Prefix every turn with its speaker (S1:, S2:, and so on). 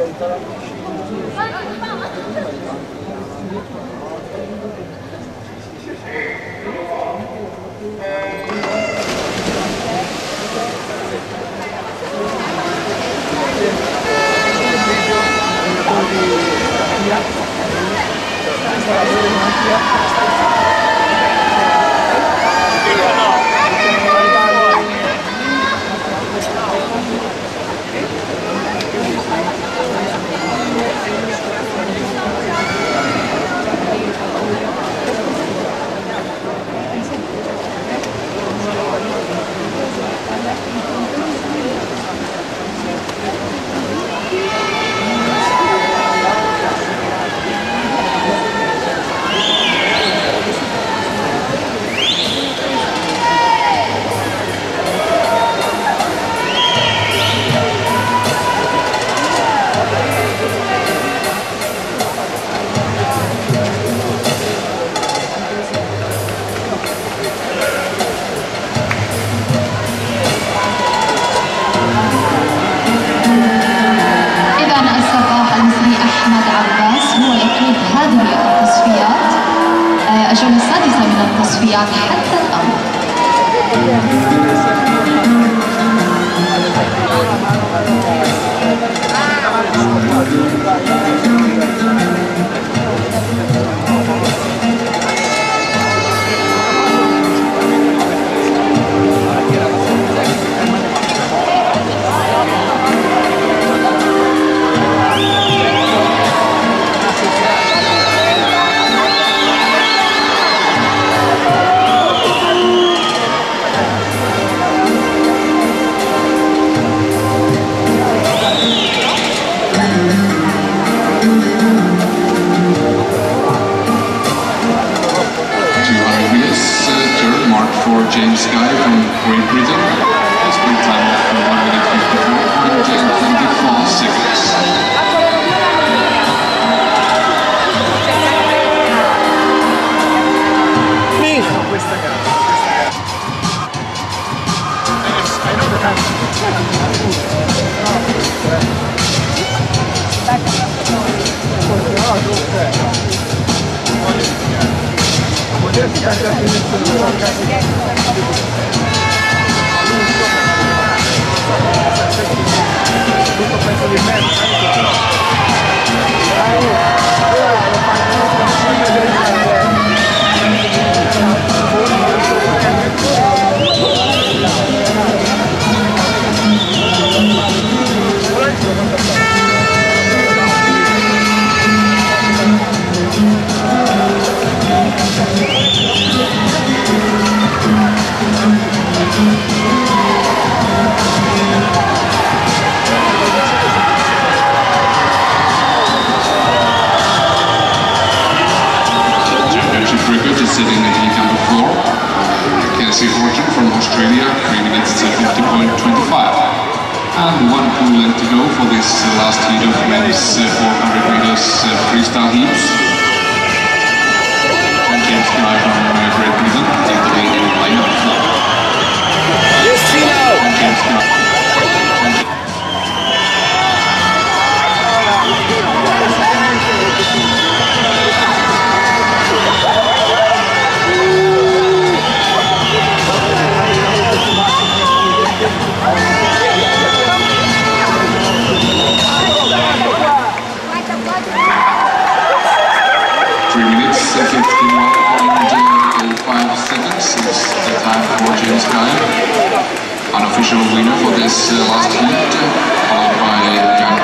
S1: Thank you. السادسة من التصفيات حتى الآن
S2: For James Guy from Great Britain. A sprint time of 1 minute 54 seconds.
S3: questa
S2: sitting at heat number 4. Cassie Horton from Australia, 3 minutes uh, 50.25. And one pool length to go for this last heat of men's uh, 400 meters uh, freestyle heats. Three minutes, uh, 51.05 seconds is the time for James Guy. Unofficial winner for this uh, last heat, uh, followed by Jan